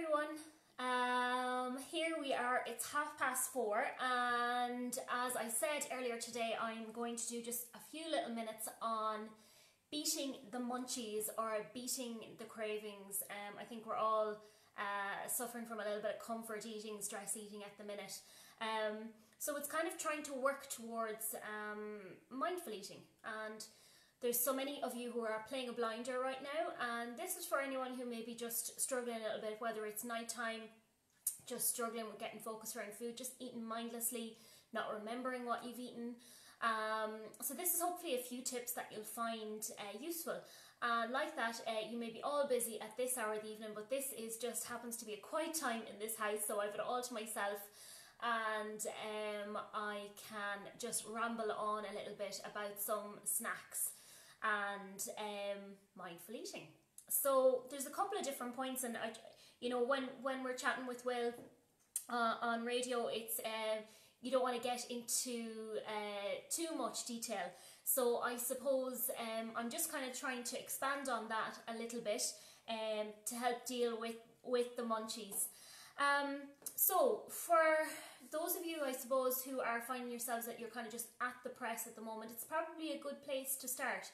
everyone. Um, here we are, it's half past four, and as I said earlier today, I'm going to do just a few little minutes on beating the munchies or beating the cravings. Um, I think we're all uh, suffering from a little bit of comfort eating, stress eating at the minute. Um, so it's kind of trying to work towards um, mindful eating and there's so many of you who are playing a blinder right now, and this is for anyone who may be just struggling a little bit, whether it's nighttime, just struggling with getting focused around food, just eating mindlessly, not remembering what you've eaten. Um, so this is hopefully a few tips that you'll find uh, useful. And like that, uh, you may be all busy at this hour of the evening, but this is just happens to be a quiet time in this house, so I've it all to myself and um, I can just ramble on a little bit about some snacks and um, mindful eating. So there's a couple of different points, and I, you know, when when we're chatting with Will uh, on radio, it's uh, you don't want to get into uh, too much detail. So I suppose um, I'm just kind of trying to expand on that a little bit um, to help deal with with the munchies. Um, so for those of you, I suppose, who are finding yourselves that you're kind of just at the press at the moment, it's probably a good place to start.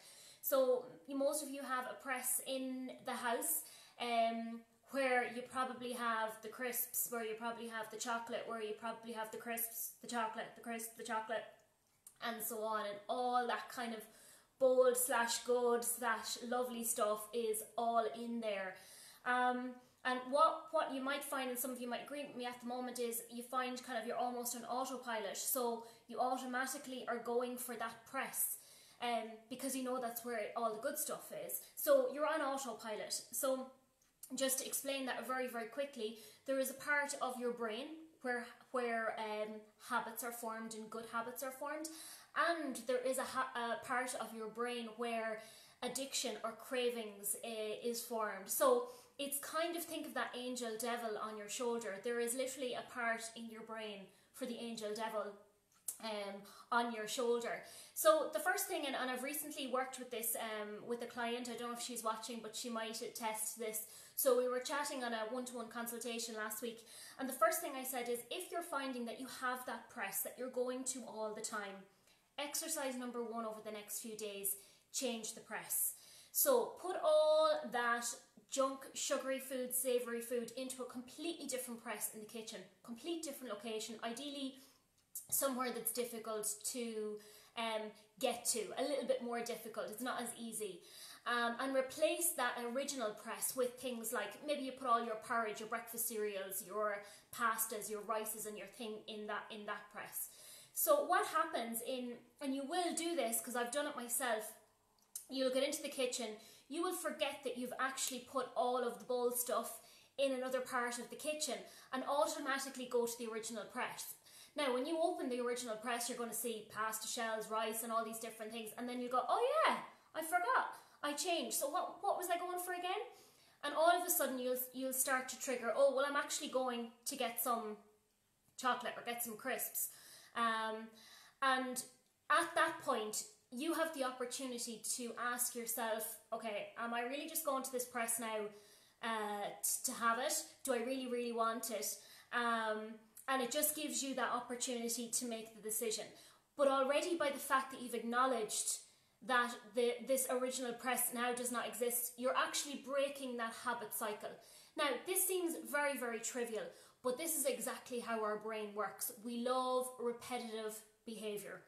So most of you have a press in the house um, where you probably have the crisps, where you probably have the chocolate, where you probably have the crisps, the chocolate, the crisp, the chocolate, and so on, and all that kind of bold slash good slash lovely stuff is all in there. Um, and what, what you might find, and some of you might agree with me at the moment, is you find kind of you're almost on autopilot. So you automatically are going for that press um, because you know that's where all the good stuff is. So you're on autopilot. So just to explain that very, very quickly, there is a part of your brain where where um, habits are formed and good habits are formed, and there is a, a part of your brain where addiction or cravings uh, is formed. So it's kind of think of that angel devil on your shoulder. There is literally a part in your brain for the angel devil um, on your shoulder. So the first thing, and, and I've recently worked with this um, with a client, I don't know if she's watching, but she might test this. So we were chatting on a one-to-one consultation last week, and the first thing I said is, if you're finding that you have that press that you're going to all the time, exercise number one over the next few days, change the press. So put all that junk, sugary food, savoury food into a completely different press in the kitchen, complete different location, ideally somewhere that's difficult to um, get to, a little bit more difficult, it's not as easy. Um, and replace that original press with things like maybe you put all your porridge, your breakfast cereals, your pastas, your rices and your thing in that in that press. So what happens in, and you will do this because I've done it myself, you'll get into the kitchen, you will forget that you've actually put all of the bowl stuff in another part of the kitchen and automatically go to the original press. Now, when you open the original press, you're going to see pasta shells, rice, and all these different things, and then you go, oh yeah, I forgot, I changed. So what, what was I going for again? And all of a sudden, you'll, you'll start to trigger, oh, well, I'm actually going to get some chocolate or get some crisps. Um, and at that point, you have the opportunity to ask yourself, okay, am I really just going to this press now uh, to have it? Do I really, really want it? Um, and it just gives you that opportunity to make the decision. But already by the fact that you've acknowledged that the, this original press now does not exist, you're actually breaking that habit cycle. Now, this seems very, very trivial, but this is exactly how our brain works. We love repetitive behavior.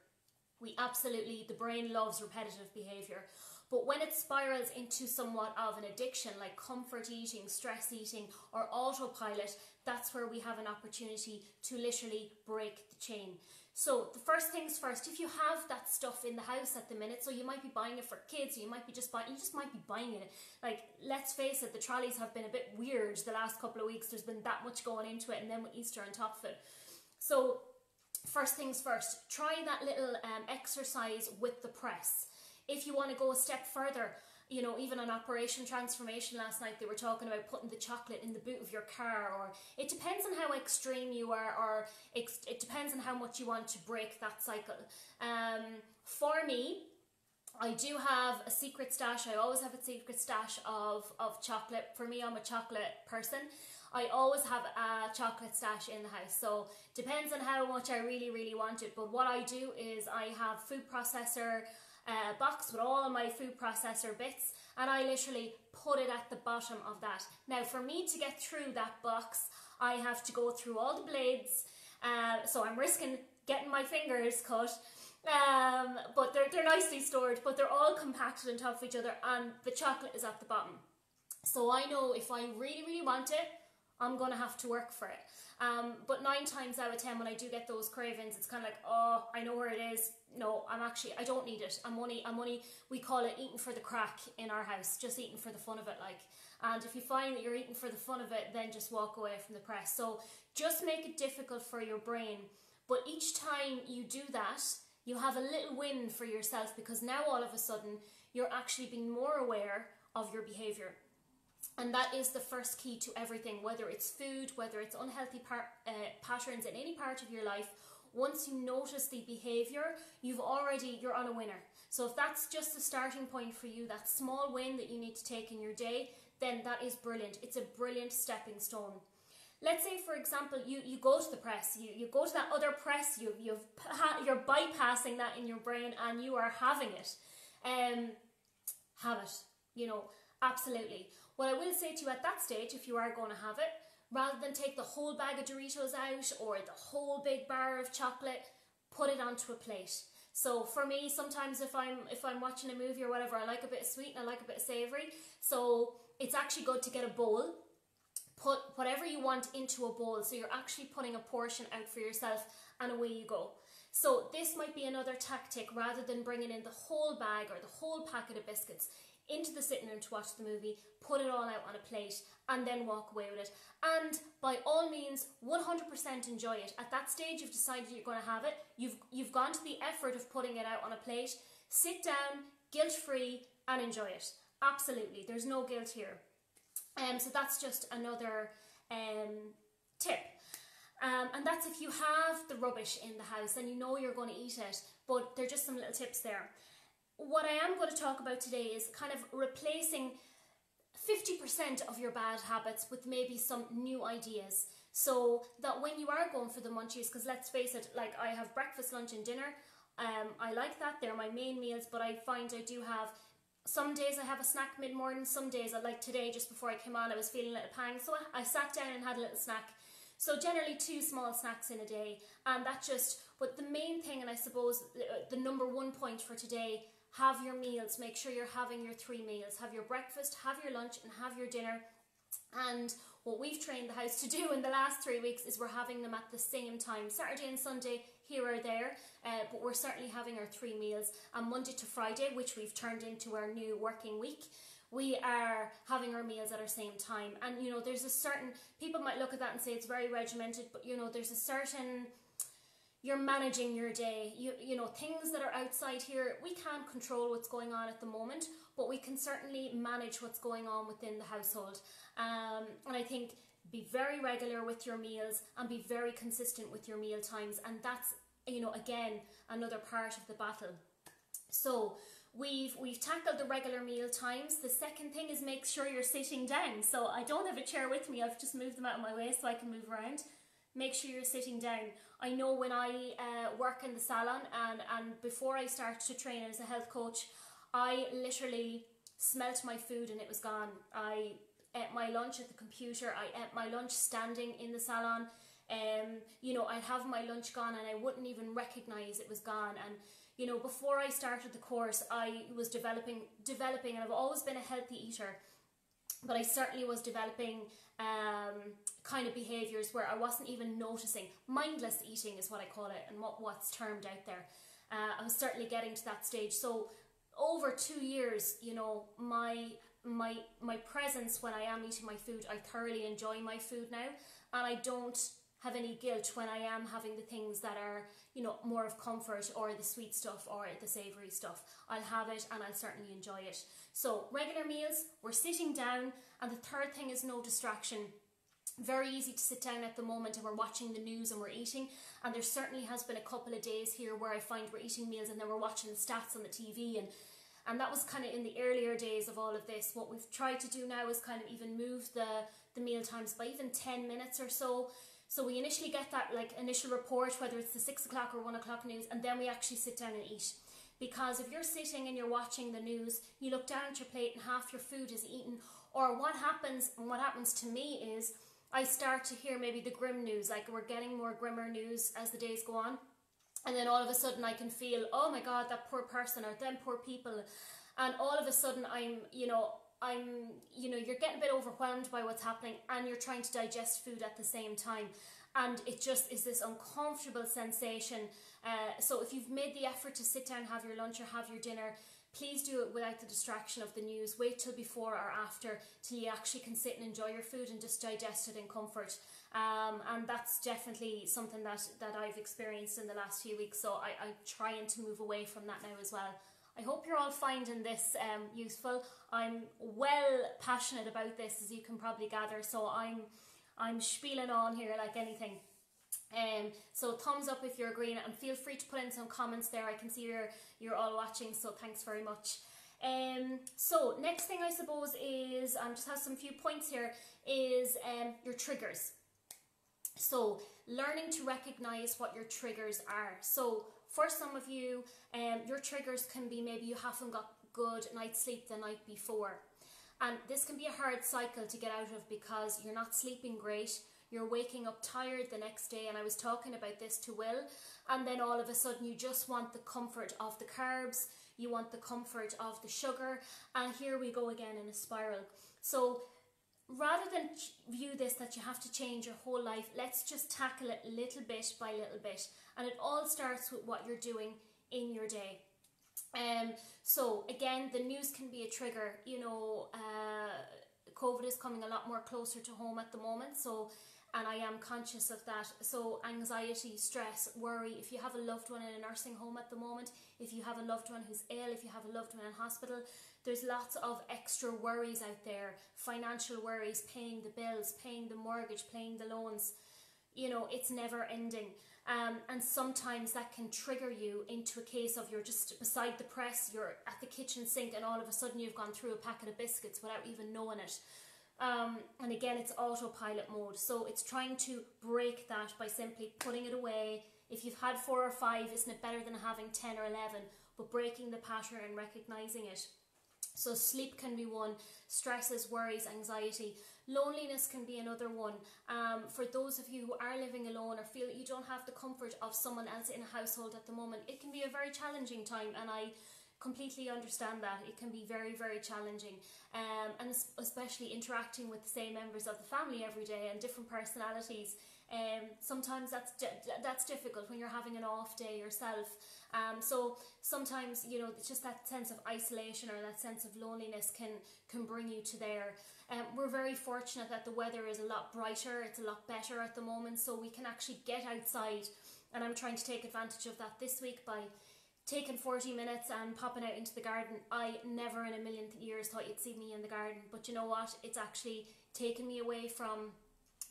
We absolutely, the brain loves repetitive behavior. But when it spirals into somewhat of an addiction like comfort eating, stress eating, or autopilot, that's where we have an opportunity to literally break the chain. So the first things first, if you have that stuff in the house at the minute, so you might be buying it for kids, you might be just buying, you just might be buying it. Like, let's face it, the trolleys have been a bit weird the last couple of weeks. There's been that much going into it, and then with Easter on top of it. So first things first, try that little um, exercise with the press. If you want to go a step further, you know, even on Operation Transformation last night, they were talking about putting the chocolate in the boot of your car, or it depends on how extreme you are, or it depends on how much you want to break that cycle. Um, for me, I do have a secret stash. I always have a secret stash of, of chocolate. For me, I'm a chocolate person. I always have a chocolate stash in the house. So depends on how much I really, really want it. But what I do is I have food processor uh, box with all my food processor bits and I literally put it at the bottom of that. Now for me to get through that box, I have to go through all the blades. Uh, so I'm risking getting my fingers cut. Um, but they're, they're nicely stored, but they're all compacted on top of each other and the chocolate is at the bottom. So I know if I really, really want it, I'm to have to work for it. Um, but nine times out of ten, when I do get those cravings, it's kind of like, oh, I know where it is. No, I'm actually, I don't need it. I'm only, I'm only, we call it eating for the crack in our house, just eating for the fun of it. Like, and if you find that you're eating for the fun of it, then just walk away from the press. So just make it difficult for your brain. But each time you do that, you have a little win for yourself because now all of a sudden you're actually being more aware of your behavior. And that is the first key to everything, whether it's food, whether it's unhealthy par- uh, patterns in any part of your life. Once you notice the behavior, you've already, you're on a winner. So if that's just the starting point for you, that small win that you need to take in your day, then that is brilliant. It's a brilliant stepping stone. Let's say, for example, you, you go to the press, you, you go to that other press, you, you've, you're bypassing that in your brain and you are having it. Um, have it, you know, absolutely. What I will say to you at that stage, if you are going to have it, rather than take the whole bag of Doritos out or the whole big bar of chocolate, put it onto a plate. So for me, sometimes if I'm if I'm watching a movie or whatever, I like a bit of sweet and I like a bit of savoury. So it's actually good to get a bowl, put whatever you want into a bowl. So you're actually putting a portion out for yourself and away you go. So this might be another tactic rather than bringing in the whole bag or the whole packet of biscuits into the sitting room to watch the movie, put it all out on a plate, and then walk away with it. And by all means, 100% enjoy it. At that stage, you've decided you're going to have it. You've you've gone to the effort of putting it out on a plate. Sit down, guilt free, and enjoy it. Absolutely, there's no guilt here. Um, so that's just another um, tip. Um, and that's if you have the rubbish in the house and you know you're going to eat it, but they're just some little tips there what I am going to talk about today is kind of replacing 50% of your bad habits with maybe some new ideas. So that when you are going for the munchies, because let's face it, like I have breakfast, lunch, and dinner. Um, I like that. They're my main meals, but I find I do have some days I have a snack mid morning, some days I like today just before I came on I was feeling a little pang so I, I sat down and had a little snack so generally two small snacks in a day and that just but the main thing and I suppose the, the number one point for today have your meals, make sure you're having your three meals. Have your breakfast, have your lunch, and have your dinner. And what we've trained the house to do in the last three weeks is we're having them at the same time, Saturday and Sunday, here or there, uh, but we're certainly having our three meals. And Monday to Friday, which we've turned into our new working week, we are having our meals at our same time. And you know, there's a certain people might look at that and say it's very regimented, but you know, there's a certain you're managing your day. You you know things that are outside here. We can't control what's going on at the moment, but we can certainly manage what's going on within the household. Um, and I think be very regular with your meals and be very consistent with your meal times. And that's you know again another part of the battle. So we've we've tackled the regular meal times. The second thing is make sure you're sitting down. So I don't have a chair with me. I've just moved them out of my way so I can move around make sure you're sitting down. I know when I uh, work in the salon and, and before I start to train as a health coach, I literally smelt my food and it was gone. I ate my lunch at the computer, I ate my lunch standing in the salon. Um, you know, I'd have my lunch gone and I wouldn't even recognize it was gone. And you know, before I started the course, I was developing, developing, and I've always been a healthy eater but I certainly was developing um, kind of behaviours where I wasn't even noticing. Mindless eating is what I call it, and what, what's termed out there. Uh, I was certainly getting to that stage. So over two years, you know, my my my presence when I am eating my food, I thoroughly enjoy my food now, and I don't have any guilt when I am having the things that are, you know, more of comfort or the sweet stuff or the savoury stuff. I'll have it and I'll certainly enjoy it. So, regular meals, we're sitting down, and the third thing is no distraction. Very easy to sit down at the moment and we're watching the news and we're eating. And there certainly has been a couple of days here where I find we're eating meals and then we're watching the stats on the TV and and that was kind of in the earlier days of all of this. What we've tried to do now is kind of even move the the meal times by even ten minutes or so. So we initially get that like initial report, whether it's the six o'clock or one o'clock news, and then we actually sit down and eat. Because if you're sitting and you're watching the news, you look down at your plate and half your food is eaten. Or what happens, and what happens to me is I start to hear maybe the grim news, like we're getting more grimmer news as the days go on. And then all of a sudden I can feel, oh my God, that poor person or them poor people. And all of a sudden I'm, you know, I'm, you know, you're getting a bit overwhelmed by what's happening and you're trying to digest food at the same time. And it just is this uncomfortable sensation. Uh, so if you've made the effort to sit down, have your lunch or have your dinner, please do it without the distraction of the news. Wait till before or after till you actually can sit and enjoy your food and just digest it in comfort. Um, and that's definitely something that, that I've experienced in the last few weeks. So I, I'm trying to move away from that now as well. I hope you're all finding this um, useful. I'm well passionate about this, as you can probably gather. So I'm I'm spieling on here like anything. Um, so thumbs up if you're agreeing, and feel free to put in some comments there. I can see you're you're all watching, so thanks very much. Um, so next thing I suppose is I just have some few points here is um, your triggers. So learning to recognize what your triggers are. So for some of you, um, your triggers can be maybe you haven't got good night's sleep the night before. And this can be a hard cycle to get out of because you're not sleeping great, you're waking up tired the next day. And I was talking about this to Will, and then all of a sudden you just want the comfort of the carbs, you want the comfort of the sugar, and here we go again in a spiral. So rather than view this that you have to change your whole life, let's just tackle it little bit by little bit. And it all starts with what you're doing in your day. Um, so again, the news can be a trigger. You know, uh, COVID is coming a lot more closer to home at the moment. So, and I am conscious of that. So anxiety, stress, worry. If you have a loved one in a nursing home at the moment, if you have a loved one who's ill, if you have a loved one in hospital, there's lots of extra worries out there. Financial worries, paying the bills, paying the mortgage, paying the loans. You know, it's never ending. Um, and sometimes that can trigger you into a case of you're just beside the press, you're at the kitchen sink, and all of a sudden you've gone through a packet of biscuits without even knowing it. Um, and again, it's autopilot mode. So it's trying to break that by simply putting it away. If you've had four or five, isn't it better than having 10 or 11? But breaking the pattern and recognizing it. So sleep can be one, stresses, worries, anxiety. Loneliness can be another one. Um, for those of you who are living alone or feel that you don't have the comfort of someone else in a household at the moment, it can be a very challenging time and I completely understand that. It can be very, very challenging. Um, and especially interacting with the same members of the family every day and different personalities. Um, sometimes that's that's difficult when you're having an off day yourself. Um, so sometimes you know it's just that sense of isolation or that sense of loneliness can can bring you to there. Um, we're very fortunate that the weather is a lot brighter, it's a lot better at the moment, so we can actually get outside. And I'm trying to take advantage of that this week by taking 40 minutes and popping out into the garden. I never in a million years thought you'd see me in the garden, but you know what? It's actually taken me away from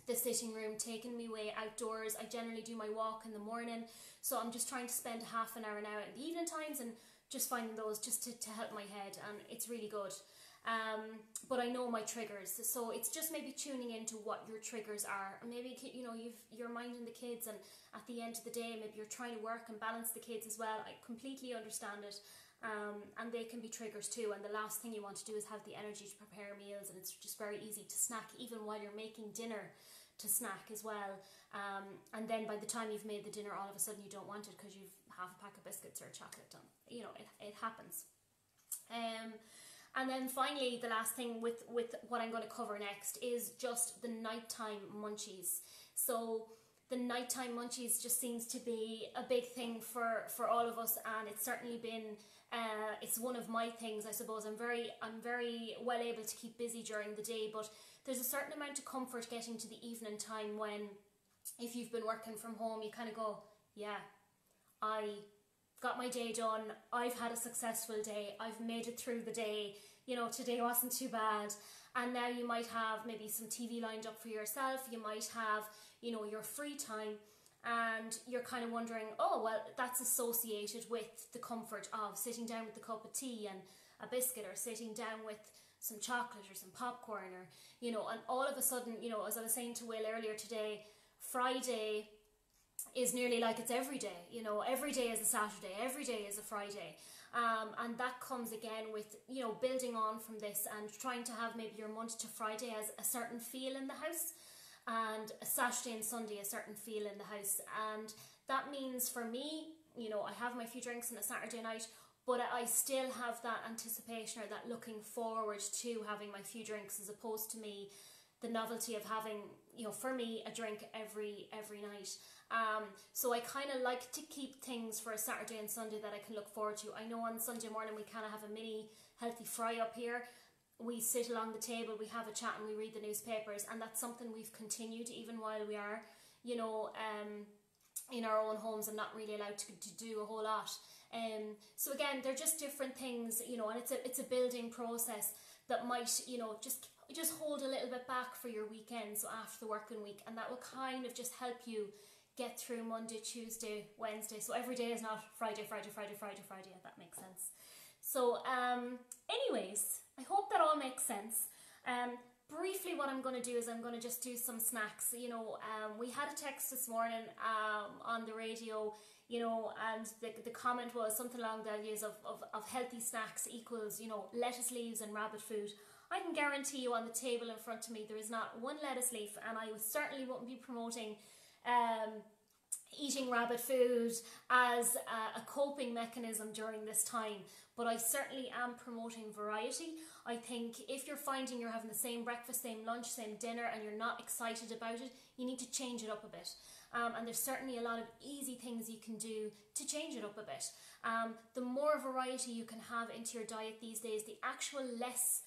the sitting room, taking me away outdoors. I generally do my walk in the morning, so I'm just trying to spend half an hour now in the evening times and just finding those just to, to help my head, and it's really good. Um, but I know my triggers, so it's just maybe tuning into what your triggers are. Maybe you know you've you're minding the kids, and at the end of the day, maybe you're trying to work and balance the kids as well. I completely understand it, um, and they can be triggers too. And the last thing you want to do is have the energy to prepare meals, and it's just very easy to snack even while you're making dinner to snack as well. Um, and then by the time you've made the dinner, all of a sudden you don't want it because you've half a pack of biscuits or chocolate done. You know, it, it happens. Um, and then finally, the last thing with, with what I'm going to cover next is just the nighttime munchies. So the nighttime munchies just seems to be a big thing for, for all of us and it's certainly been uh, it's one of my things I suppose I'm very I'm very well able to keep busy during the day but there's a certain amount of comfort getting to the evening time when if you've been working from home you kind of go yeah I got my day done. I've had a successful day. I've made it through the day. You know, today wasn't too bad. And now you might have maybe some TV lined up for yourself. You might have, you know, your free time. And you're kind of wondering, oh, well, that's associated with the comfort of sitting down with a cup of tea and a biscuit or sitting down with some chocolate or some popcorn or you know and all of a sudden you know as i was saying to will earlier today friday is nearly like it's every day you know every day is a saturday every day is a friday. Um, and that comes again with you know building on from this and trying to have maybe your monday to friday as a certain feel in the house and a saturday and sunday a certain feel in the house. And that means for me you know i have my few drinks on a saturday night but I still have that anticipation or that looking forward to having my few drinks as opposed to me the novelty of having you know for me a drink every every night. Um, so I kind of like to keep things for a Saturday and Sunday that I can look forward to. I know on Sunday morning we kind of have a mini healthy fry up here we sit along the table we have a chat and we read the newspapers and that's something we've continued even while we are you know um, in our own homes and not really allowed to, to do a whole lot um, so again, they're just different things, you know, and it's a it's a building process that might, you know, just just hold a little bit back for your weekend, so after the working week, and that will kind of just help you get through Monday, Tuesday, Wednesday. So every day is not Friday, Friday, Friday, Friday, Friday, if that makes sense. So, um, anyways, I hope that all makes sense. Um, briefly, what I'm going to do is I'm going to just do some snacks. You know, um, we had a text this morning um, on the radio you know, and the, the comment was something along the ideas of, of, of healthy snacks equals, you know, lettuce leaves and rabbit food. I can guarantee you on the table in front of me there is not one lettuce leaf, and I certainly wouldn't be promoting um, eating rabbit food as a, a, coping mechanism during this time. But I certainly am promoting variety. I think if you're finding you're having the same breakfast, same lunch, same dinner, and you're not excited about it, you need to change it up a bit. Um, and there's certainly a lot of easy things you can do to change it up a bit. Um, the more variety you can have into your diet these days, the actual less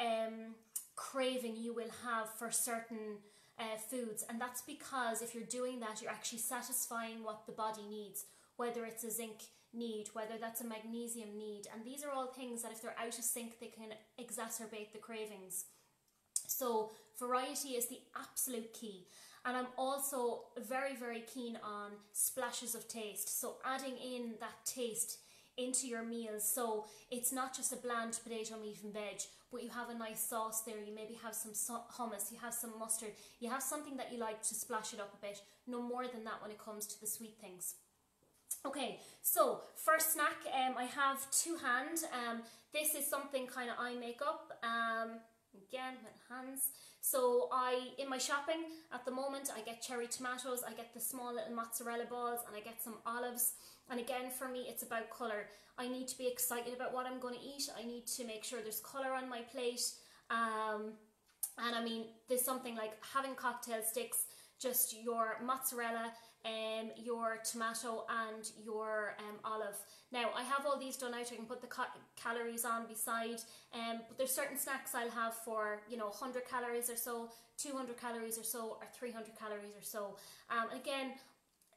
um, craving you will have for certain uh, foods. And that's because if you're doing that, you're actually satisfying what the body needs, whether it's a zinc need, whether that's a magnesium need. And these are all things that if they're out of sync, they can exacerbate the cravings. So, variety is the absolute key. And I'm also very, very keen on splashes of taste. So adding in that taste into your meals. So it's not just a bland potato, meat and veg, but you have a nice sauce there. You maybe have some hummus, you have some mustard, you have something that you like to splash it up a bit. No more than that when it comes to the sweet things. Okay, so first snack, um, I have two hand. Um, this is something kind of I make up. Um, again, with hands. So I, in my shopping at the moment, I get cherry tomatoes, I get the small little mozzarella balls, and I get some olives. And again, for me, it's about colour. I need to be excited about what I'm going to eat. I need to make sure there's colour on my plate. Um, and I mean, there's something like having cocktail sticks, just your mozzarella, um, your tomato and your um, olive. Now I have all these done out, I can put the ca- calories on beside, um, but there's certain snacks I'll have for, you know, 100 calories or so, 200 calories or so, or 300 calories or so. Um, again,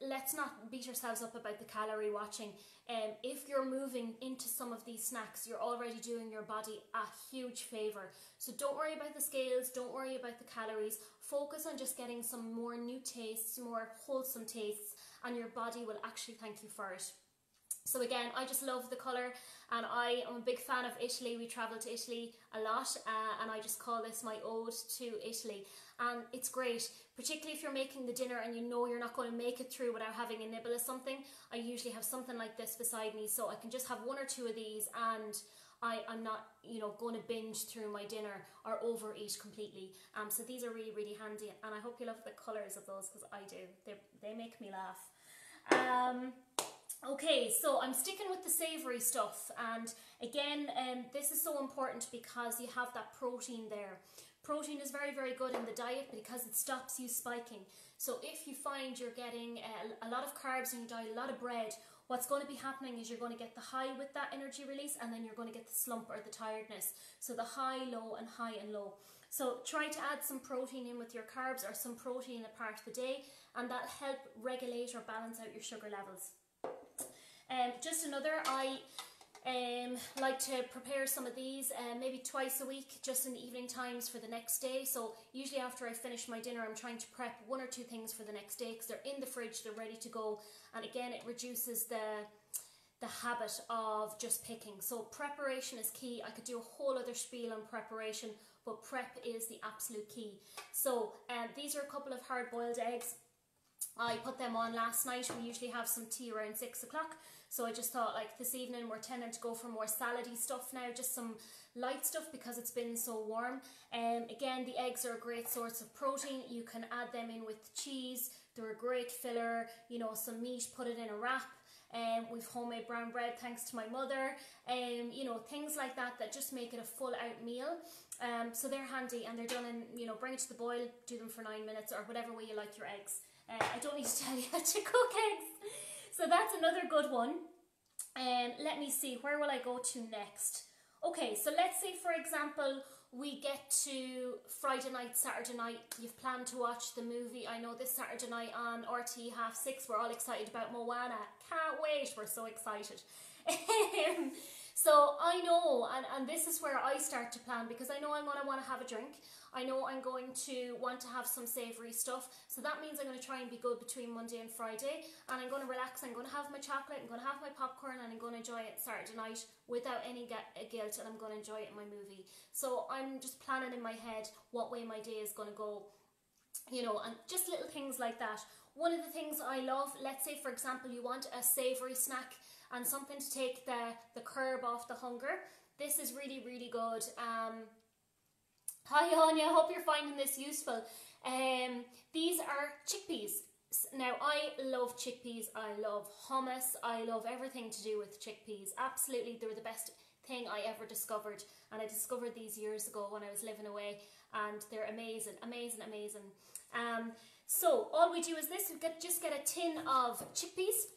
let's not beat ourselves up about the calorie watching. Um, if you're moving into some of these snacks, you're already doing your body a huge favor. So don't worry about the scales, don't worry about the calories. Focus on just getting some more new tastes, more wholesome tastes, and your body will actually thank you for it. So again, I just love the colour and I am a big fan of Italy. We travel to Italy a lot uh, and I just call this my ode to Italy. And it's great, particularly if you're making the dinner and you know you're not going to make it through without having a nibble of something. I usually have something like this beside me so I can just have one or two of these and I, I'm not, you know, going to binge through my dinner or overeat completely. Um, so these are really, really handy and I hope you love the colours of those because I do. They, they make me laugh. Um, Okay, so I'm sticking with the savoury stuff, and again, um, this is so important because you have that protein there. Protein is very, very good in the diet because it stops you spiking. So if you find you're getting a, a lot of carbs in your diet, a lot of bread, what's going to be happening is you're going to get the high with that energy release, and then you're going to get the slump or the tiredness. So the high, low, and high and low. So try to add some protein in with your carbs or some protein a part of the day, and that'll help regulate or balance out your sugar levels. Um, just another, I um, like to prepare some of these uh, maybe twice a week, just in the evening times for the next day. So usually after I finish my dinner, I'm trying to prep one or two things for the next day because they're in the fridge, they're ready to go. And again, it reduces the the habit of just picking. So preparation is key. I could do a whole other spiel on preparation, but prep is the absolute key. So um, these are a couple of hard boiled eggs. I put them on last night. We usually have some tea around six o'clock. So I just thought like this evening we're tending to go for more salady stuff now, just some light stuff because it's been so warm. Um, again, the eggs are a great source of protein. You can add them in with cheese. They're a great filler. You know, some meat, put it in a wrap. Um, we've homemade brown bread thanks to my mother. Um, you know, things like that that just make it a full out meal. Um, so they're handy and they're done in, you know, bring it to the boil, do them for nine minutes or whatever way you like your eggs. Uh, I don't need to tell you how to cook eggs. So that's another good one. Um, let me see, where will I go to next? Okay, so let's say for example, we get to Friday night, Saturday night, you've planned to watch the movie. I know this Saturday night on RTÉ half six, we're all excited about Moana. Can't wait, we're so excited. I know, and, and this is where I start to plan because I know I'm going to want to have a drink. I know I'm going to want to have some savoury stuff. So that means I'm going to try and be good between Monday and Friday. And I'm going to relax. I'm going to have my chocolate. I'm going to have my popcorn. And I'm going to enjoy it Saturday night without any guilt. And I'm going to enjoy it in my movie. So I'm just planning in my head what way my day is going to go. You know, and just little things like that. One of the things I love, let's say for example, you want a savoury snack and something to take the, the curb off the hunger. This is really, really good. Um, Hi Anya, I hope you're finding this useful. Um, these are chickpeas. Now I love chickpeas, I love hummus, I love everything to do with chickpeas. Absolutely, they're the best thing I ever discovered and I discovered these years ago when I was living away and they're amazing, amazing, amazing. Um, so all we do is this, we get, just get a tin of chickpeas.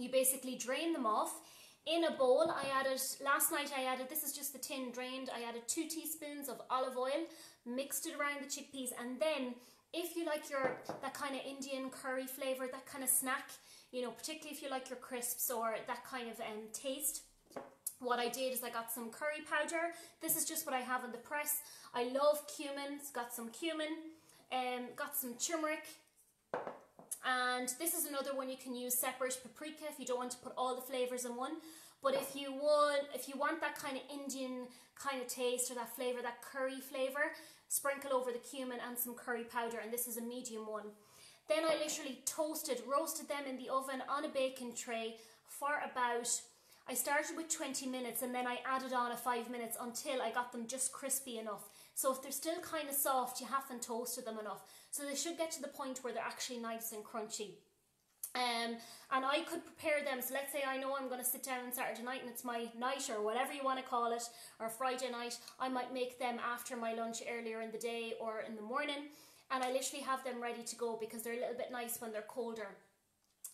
You basically drain them off in a bowl, I added, last night I added, this is just the tin drained, I added two teaspoons of olive oil, mixed it around the chickpeas, and then if you like your, that kind of Indian curry flavour, that kind of snack, you know, particularly if you like your crisps or that kind of um, taste, what I did is I got some curry powder. This is just what I have in the press. I love cumin, it's got some cumin, um, got some turmeric, and this is another one you can use separate paprika if you don't want to put all the flavors in one but if you want if you want that kind of indian kind of taste or that flavor that curry flavor sprinkle over the cumin and some curry powder and this is a medium one then i literally toasted roasted them in the oven on a baking tray for about I started with 20 minutes and then I added on a 5 minutes until I got them just crispy enough. So if they're still kind of soft, you haven't toasted them enough. So they should get to the point where they're actually nice and crunchy. Um, and I could prepare them. So let's say I know I'm going to sit down on Saturday night and it's my night or whatever you want to call it, or Friday night. I might make them after my lunch earlier in the day or in the morning. And I literally have them ready to go because they're a little bit nice when they're colder.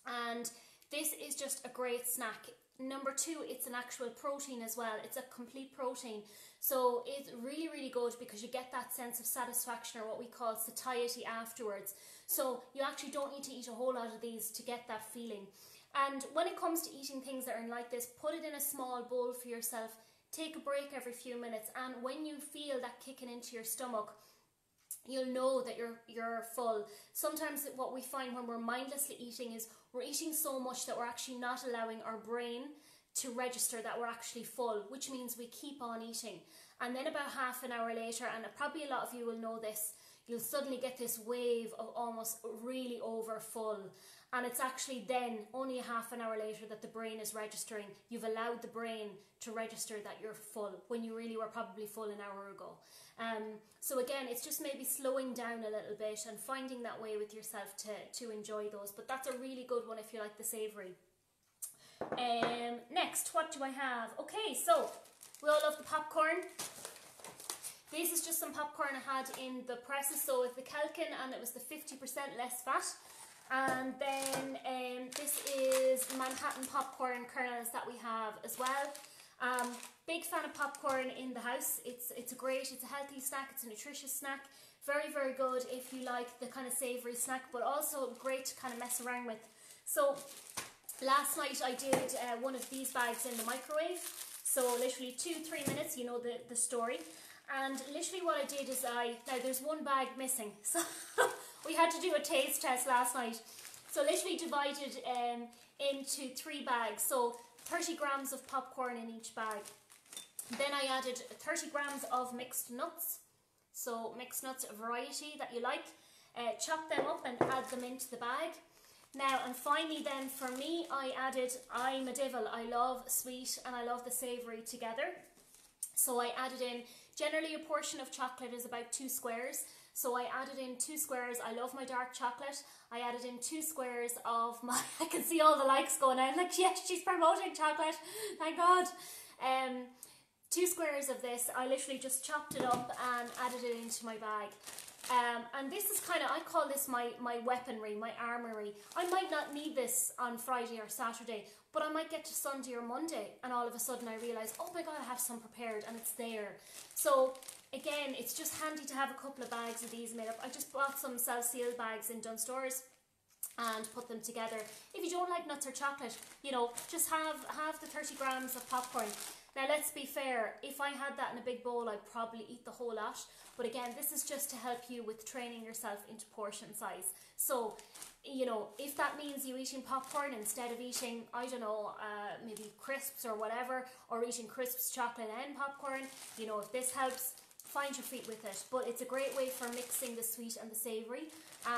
And this is just a great snack. Number two, it's an actual protein as well. It's a complete protein. So it's really, really good because you get that sense of satisfaction or what we call satiety afterwards. So you actually don't need to eat a whole lot of these to get that feeling. And when it comes to eating things that are like this, put it in a small bowl for yourself. Take a break every few minutes. And when you feel that kicking into your stomach, you'll know that you're you're full. Sometimes what we find when we're mindlessly eating is we're eating so much that we're actually not allowing our brain to register that we're actually full, which means we keep on eating. And then about half an hour later, and probably a lot of you will know this, you'll suddenly get this wave of almost really over full. And it's actually then, only half an hour later, that the brain is registering. You've allowed the brain to register that you're full when you really were probably full an hour ago. Um, so again, it's just maybe slowing down a little bit and finding that way with yourself to, to enjoy those. But that's a really good one if you like the savoury. Um, next, what do I have? Okay, so we all love the popcorn. This is just some popcorn I had in the presses. So it's the Kelkin and it was the 50% less fat. And then um, this is Manhattan popcorn kernels that we have as well. Um, big fan of popcorn in the house. It's it's a great, it's a healthy snack, it's a nutritious snack. Very, very good if you like the kind of savoury snack, but also great to kind of mess around with. So last night I did uh, one of these bags in the microwave. So literally two, three minutes, you know the, the story. And literally what I did is I, now there's one bag missing. So we had to do a taste test last night. So literally divided um, into three bags. So 30 grams of popcorn in each bag. Then I added 30 grams of mixed nuts. So mixed nuts, variety that you like. Uh, chop them up and add them into the bag. Now, and finally then for me, I added, I'm a devil, I love sweet and I love the savoury together. So I added in, generally a portion of chocolate is about two squares. So I added in two squares, I love my dark chocolate. I added in two squares of my, I can see all the likes going out, like yes, she's promoting chocolate, thank God. Um, two squares of this, I literally just chopped it up and added it into my bag. Um, and this is kind of, I call this my, my weaponry, my armory. I might not need this on Friday or Saturday, but I might get to Sunday or Monday and all of a sudden I realise, oh my God, I have some prepared and it's there. So again, it's just handy to have a couple of bags of these made up. I just bought some self-sealed bags in Dunnes Stores and put them together. If you don't like nuts or chocolate, you know, just have, have the 30 grams of popcorn. Now let's be fair, if I had that in a big bowl, I'd probably eat the whole lot. But again, this is just to help you with training yourself into portion size. So, you know, if that means you eating popcorn instead of eating, I don't know, uh, maybe crisps or whatever, or eating crisps, chocolate and popcorn, you know, if this helps, find your feet with it. But it's a great way for mixing the sweet and the savoury.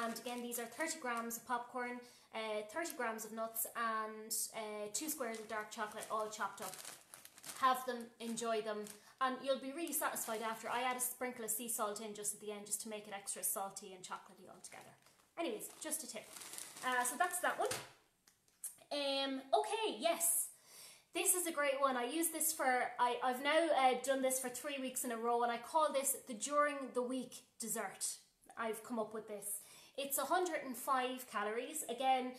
And again, these are 30 grams of popcorn, uh, 30 grams of nuts, and uh, two squares of dark chocolate all chopped up have them, enjoy them, and you'll be really satisfied after. I add a sprinkle of sea salt in just at the end just to make it extra salty and chocolatey altogether. Anyways, just a tip. Uh, so that's that one. Um, okay, yes. This is a great one. I use this for, I, I've now uh, done this for three weeks in a row and I call this the during the week dessert. I've come up with this. It's 105 calories. Again,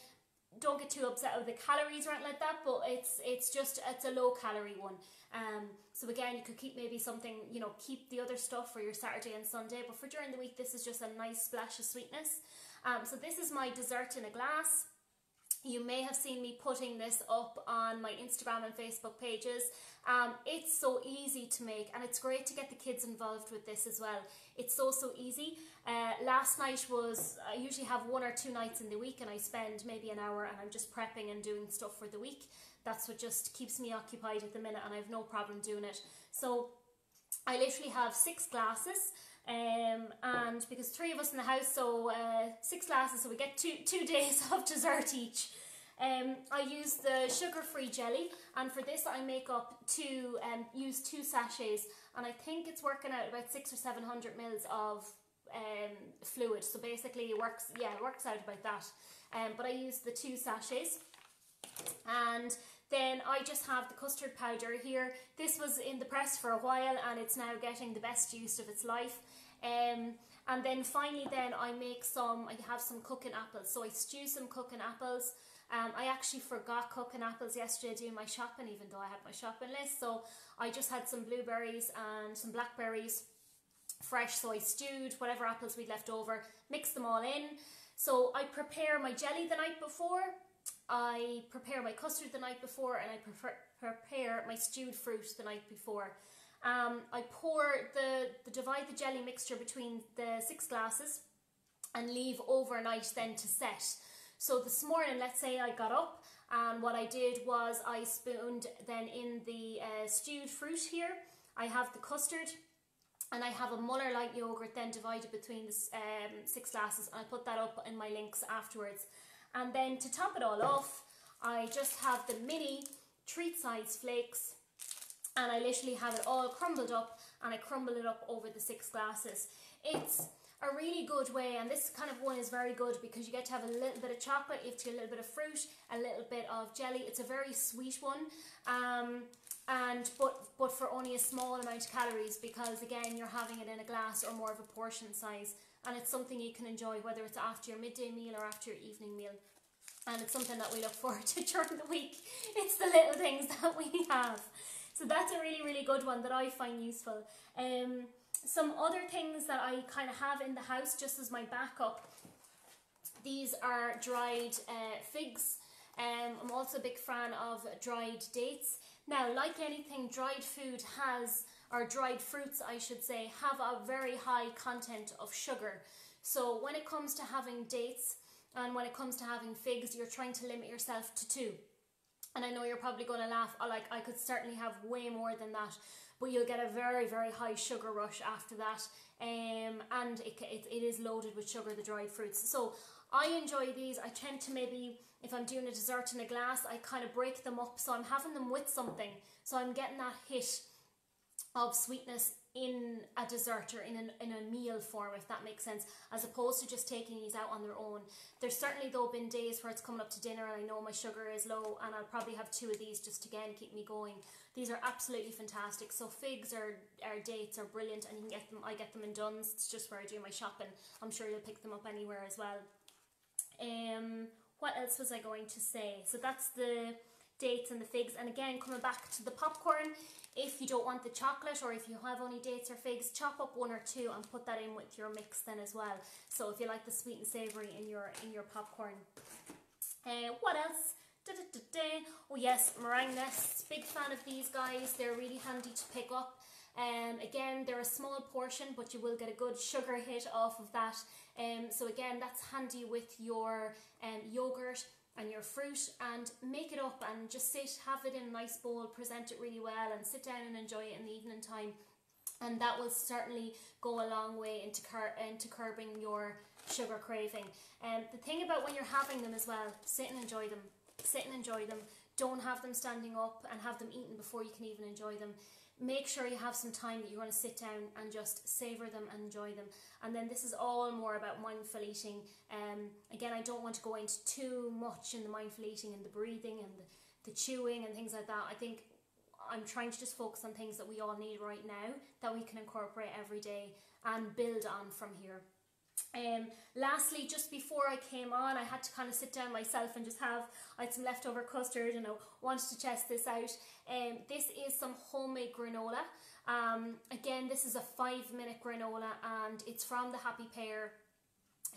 don't get too upset with the calories or anything like that, but it's it's just it's a low calorie one. Um, so again, you could keep maybe something, you know, keep the other stuff for your Saturday and Sunday, but for during the week, this is just a nice splash of sweetness. Um, so this is my dessert in a glass. You may have seen me putting this up on my Instagram and Facebook pages. Um, it's so easy to make and it's great to get the kids involved with this as well. It's so, so easy. Uh, last night was, I usually have one or two nights in the week and I spend maybe an hour and I'm just prepping and doing stuff for the week. That's what just keeps me occupied at the minute and I have no problem doing it. So I literally have six glasses um, and because three of us in the house, so uh, six glasses, so we get two, two days of dessert each. Um, I use the sugar-free jelly, and for this I make up two, um, use two sachets, and I think it's working out about six or seven hundred mils of um, fluid. So basically, it works. Yeah, it works out about that. Um, but I use the two sachets, and then I just have the custard powder here. This was in the press for a while, and it's now getting the best use of its life. Um, and then finally, then I make some. I have some cooking apples. So I stew some cooking apples. Um, I actually forgot cooking apples yesterday doing my shopping, even though I had my shopping list. So I just had some blueberries and some blackberries fresh. So I stewed whatever apples we'd left over, mix them all in. So I prepare my jelly the night before. I prepare my custard the night before and I prefer, prepare my stewed fruit the night before. Um, I pour the, the divide the jelly mixture between the six glasses and leave overnight then to set. So this morning, let's say I got up and what I did was I spooned then in the uh, stewed fruit here. I have the custard and I have a Muller light yogurt then divided between the um, six glasses and I put that up in my links afterwards. And then to top it all off, I just have the mini treat size flakes and I literally have it all crumbled up and I crumble it up over the six glasses. It's a really good way, and this kind of one is very good because you get to have a little bit of chocolate, you have to get a little bit of fruit, a little bit of jelly. It's a very sweet one, um, and but but for only a small amount of calories because again you're having it in a glass or more of a portion size, and it's something you can enjoy whether it's after your midday meal or after your evening meal. And it's something that we look forward to during the week. It's the little things that we have. So that's a really, really good one that I find useful. Um, some other things that I kind of have in the house just as my backup. These are dried uh, figs. Um, I'm also a big fan of dried dates. Now, like anything, dried food has, or dried fruits, I should say, have a very high content of sugar. So when it comes to having dates and when it comes to having figs, you're trying to limit yourself to two. And I know you're probably going to laugh. Like I could certainly have way more than that, but you'll get a very very high sugar rush after that. Um, and it, it, it is loaded with sugar, the dried fruits. So I enjoy these. I tend to maybe if I'm doing a dessert in a glass, I kind of break them up. So I'm having them with something. So I'm getting that hit of sweetness in a dessert or in, an, in a meal form, if that makes sense, as opposed to just taking these out on their own. There's certainly, though, been days where it's coming up to dinner and I know my sugar is low, and I'll probably have two of these just to again keep me going. These are absolutely fantastic. So figs or, or dates are brilliant, and you can get them. I get them in Dunnes. It's just where I do my shopping. I'm sure you'll pick them up anywhere as well. Um, what else was I going to say? So that's the dates and the figs. And again, coming back to the popcorn, if you don't want the chocolate or if you have only dates or figs, chop up one or two and put that in with your mix then as well. So if you like the sweet and savoury in your in your popcorn. Uh, what else? Da, da, da. Oh yes, meringue nests. Big fan of these guys. They're really handy to pick up. Um, again, they're a small portion, but you will get a good sugar hit off of that. Um, so again, that's handy with your um, yogurt and your fruit and make it up and just sit, have it in a nice bowl, present it really well and sit down and enjoy it in the evening time. And that will certainly go a long way into, cur- into curbing your sugar craving. And um, the thing about when you're having them as well, sit and enjoy them. Sit and enjoy them. Don't have them standing up and have them eaten before you can even enjoy them make sure you have some time that you want to sit down and just savor them and enjoy them. And then this is all more about mindful eating. Um, again i don't want to go into too much in the mindful eating and the breathing and the, the chewing and things like that. I think i'm trying to just focus on things that we all need right now that we can incorporate every day and build on from here um, lastly, just before I came on, I had to kind of sit down myself and just have, I had some leftover custard and I wanted to test this out. Um, this is some homemade granola. Um, again, this is a five minute granola and it's from the Happy Pear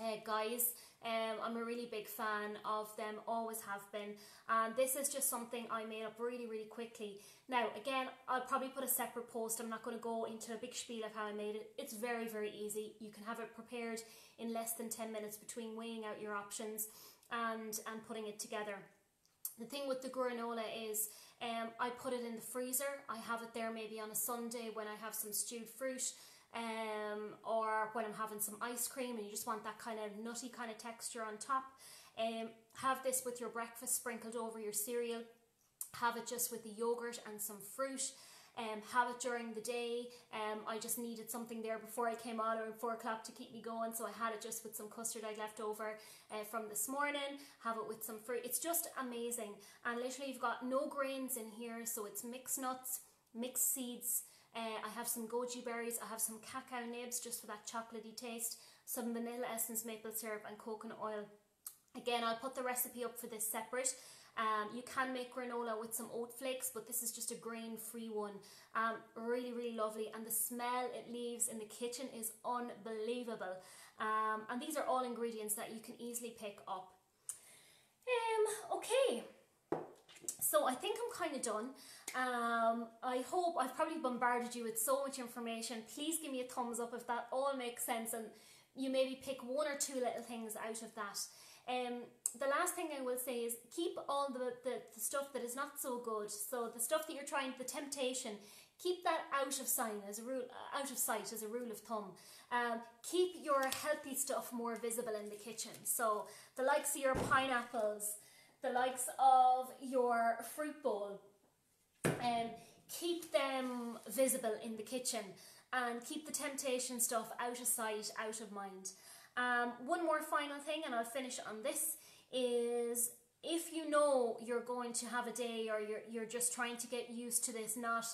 uh, guys. Um, I'm a really big fan of them, always have been. And this is just something I made up really, really quickly. Now, again, I'll probably put a separate post. I'm not going to go into a big spiel of how I made it. It's very, very easy. You can have it prepared in less than 10 minutes between weighing out your options and, and putting it together. The thing with the granola is um, I put it in the freezer. I have it there maybe on a Sunday when I have some stewed fruit um, or when I'm having some ice cream and you just want that kind of nutty kind of texture on top. Um, have this with your breakfast sprinkled over your cereal. Have it just with the yogurt and some fruit. Um, have it during the day. Um, I just needed something there before I came on around 4 o'clock to keep me going, so I had it just with some custard I left over uh, from this morning. Have it with some fruit. It's just amazing. And literally, you've got no grains in here, so it's mixed nuts, mixed seeds, uh, I have some goji berries, I have some cacao nibs just for that chocolatey taste, some vanilla essence, maple syrup and coconut oil. Again, I'll put the recipe up for this separate. Um, you can make granola with some oat flakes, but this is just a grain-free one. Um, really, really lovely. And the smell it leaves in the kitchen is unbelievable. Um, and these are all ingredients that you can easily pick up. Um, okay, so I think I'm kind of done. Um, I hope I've probably bombarded you with so much information. Please give me a thumbs up if that all makes sense and you maybe pick one or two little things out of that. Um, the last thing I will say is keep all the, the, the stuff that is not so good. So the stuff that you're trying, the temptation, keep that out of sight as a rule, uh, out of sight as a rule of thumb. Um, keep your healthy stuff more visible in the kitchen. So the likes of your pineapples, the likes of your fruit bowl, um, keep them visible in the kitchen and keep the temptation stuff out of sight, out of mind. Um, one more final thing, and I'll finish on this, is if you know you're going to have a day or you're, you're just trying to get used to this, not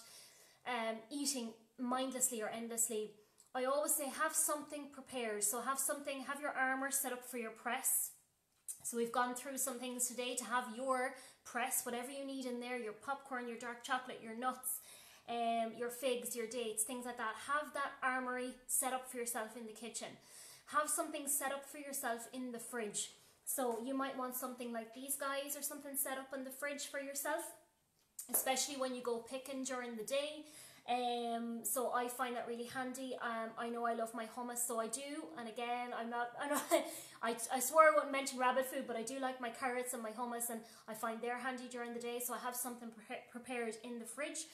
um, eating mindlessly or endlessly, I always say have something prepared. So have something, have your armour set up for your press. So we've gone through some things today to have your press whatever you need in there your popcorn, your dark chocolate, your nuts, um, your figs, your dates, things like that. Have that armory set up for yourself in the kitchen. Have something set up for yourself in the fridge. So you might want something like these guys or something set up in the fridge for yourself, especially when you go picking during the day. Um, so I find that really handy. Um, I know I love my hummus, so I do. And again, I'm not. I'm not I, I swore I wouldn't mention rabbit food, but I do like my carrots and my hummus, and I find they're handy during the day. So I have something pre- prepared in the fridge.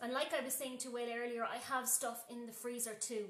And like I was saying to Will earlier, I have stuff in the freezer too.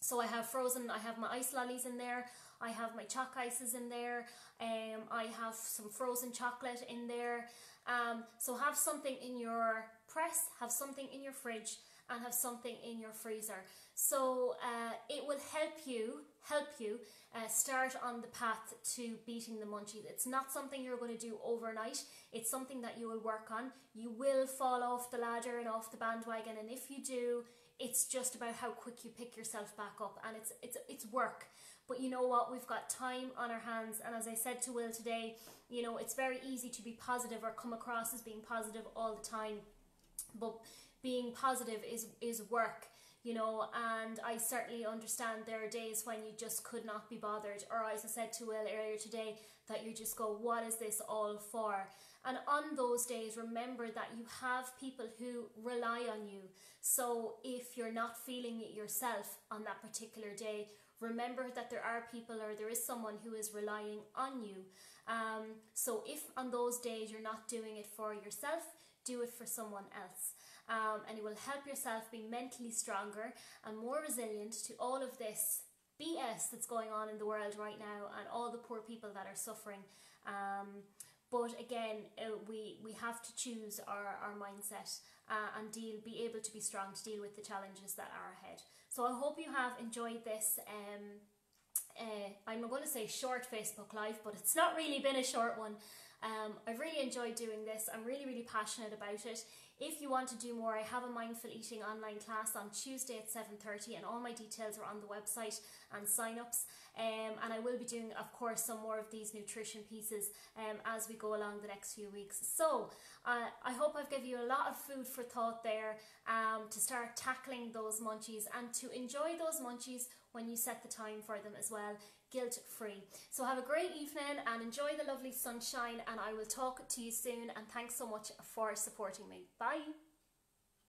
So I have frozen. I have my ice lollies in there. I have my choc ices in there. Um, I have some frozen chocolate in there. Um, so have something in your press, have something in your fridge, and have something in your freezer. So uh, it will help you help you uh, start on the path to beating the munchies. It's not something you're going to do overnight. It's something that you will work on. You will fall off the ladder and off the bandwagon, and if you do, it's just about how quick you pick yourself back up, and it's it's it's work. But you know what? We've got time on our hands. And as I said to Will today, you know, it's very easy to be positive or come across as being positive all the time. But being positive is, is work you know, and I certainly understand there are days when you just could not be bothered, or as I said to Will earlier today, that you just go, What is this all for? And on those days, remember that you have people who rely on you. So if you're not feeling it yourself on that particular day, remember that there are people or there is someone who is relying on you. Um, so if on those days you're not doing it for yourself, do it for someone else. Um, and it will help yourself be mentally stronger and more resilient to all of this BS that's going on in the world right now and all the poor people that are suffering. Um, but again, uh, we, we have to choose our, our mindset uh, and deal, be able to be strong to deal with the challenges that are ahead. So I hope you have enjoyed this. Um, uh, I'm going to say short Facebook Live, but it's not really been a short one. Um, I've really enjoyed doing this. I'm really, really passionate about it. If you want to do more, I have a mindful eating online class on Tuesday at 7.30 and all my details are on the website and sign-ups. Um, and I will be doing, of course, some more of these nutrition pieces um, as we go along the next few weeks. So uh, I hope I've given you a lot of food for thought there um, to start tackling those munchies and to enjoy those munchies when you set the time for them as well guilt free. So have a great evening and enjoy the lovely sunshine and I will talk to you soon and thanks so much for supporting me. Bye.